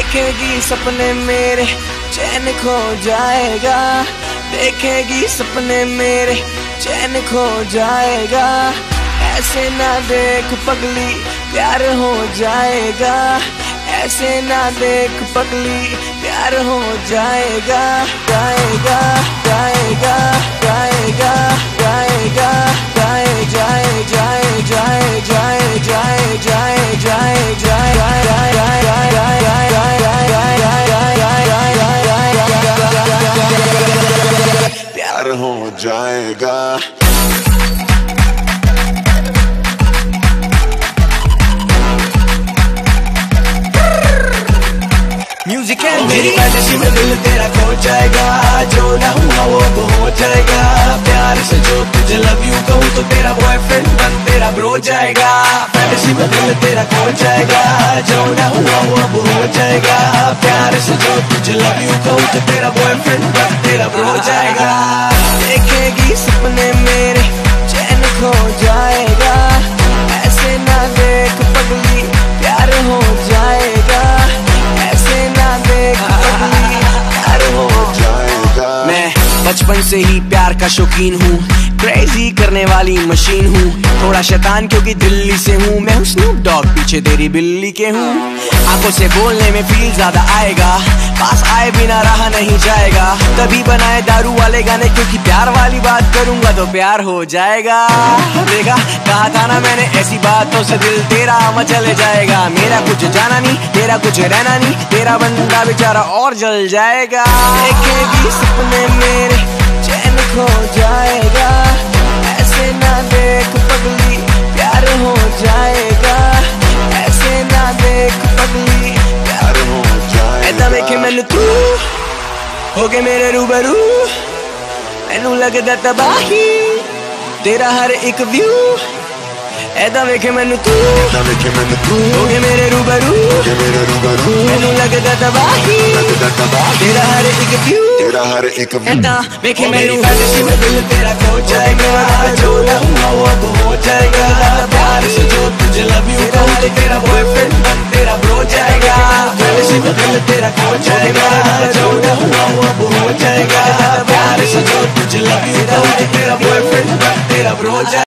देखेगी सपने मेरे, चैन खो जाएगा। देखेगी सपने मेरे, चैन खो जाएगा। ऐसे ना देख पगली, प्यार हो जाएगा। ऐसे ना देख पगली, प्यार हो जाएगा। जाएगा जाएगा। प्यार हो जाएगा। म्यूज़िक है मेरी फैंटेसी में दिल तेरा खो जाएगा। जो ना हुआ वो तो हो जाएगा। प्यार से जो तुझे लव यू कहूँ तो तेरा बॉयफ्रेंड बन तेरा ब्रो जाएगा। फैंटेसी में दिल तेरा खो जाएगा। जो ना हुआ वो अब हो जाएगा। प्यार से जो तुझे लव यू कहूँ तो तेरा बॉयफ्रेंड बन तेरा बचपन से ही प्यार का शौकीन हूँ। क्रेजी करने वाली मशीन हूँ। थोड़ा शैतान क्योंकि दिल्ली से हूँ। मैं स्नूप डॉग पीछे तेरी बिल्ली के हूँ। आँखों से बोलने में फील ज़्यादा आएगा। पास आए बिना रहा नहीं जाएगा। तभी बनाए दारू वाले गाने क्योंकि प्यार वाली बात करूँगा तो प्यार हो जाएगा। देखा, कहा था ना मैंने, ऐसी बातों से दिल तेरा मचल जाएगा। मेरा कुछ जाना नहीं, तेरा कुछ रहना नहीं। तेरा बंदा बेचारा और जल जाएगा। देखेगी सपने मेरे चैन खो जाएगा। ऐसे ना देख पगली प्यार हो जाएगा। ऐसे ना देख पगली प्यार हो जाएगा। देखे तू हो गए मेरे रूबरू। मैनू लगता तबाही तेरा हर एक व्यू ऐसा वेखे मैनू तू ऐसा वेखे मैनू तू। हो गए मेरे रूबरू। ਰੂਬਰੂ के मेरे रूबरू ਮੈਨੂੰ ਲੱਗਦਾ ਤਬਾਹੀ लगता तबाही ਤੇਰਾ ਹਰ ਇੱਕ ਵਿਊ तेरा हर एक ऐदा देखे मेरी फैंटेसी में दिल तेरा खो जाएगा जो ना हुआ वो अब हो जाएगा प्यार से जो तुझे लव यू कहूँ तो तेरा बॉयफ्रेंड बन तेरा ब्रो जाएगा फैंटेसी में दिल तेरा खो जाएगा जो ना हुआ वो अब हो जाएगा प्यार से जो तुझे लव यू कहूँ तो तेरा बॉयफ्रेंड बन तेरा ब्रो जाएगा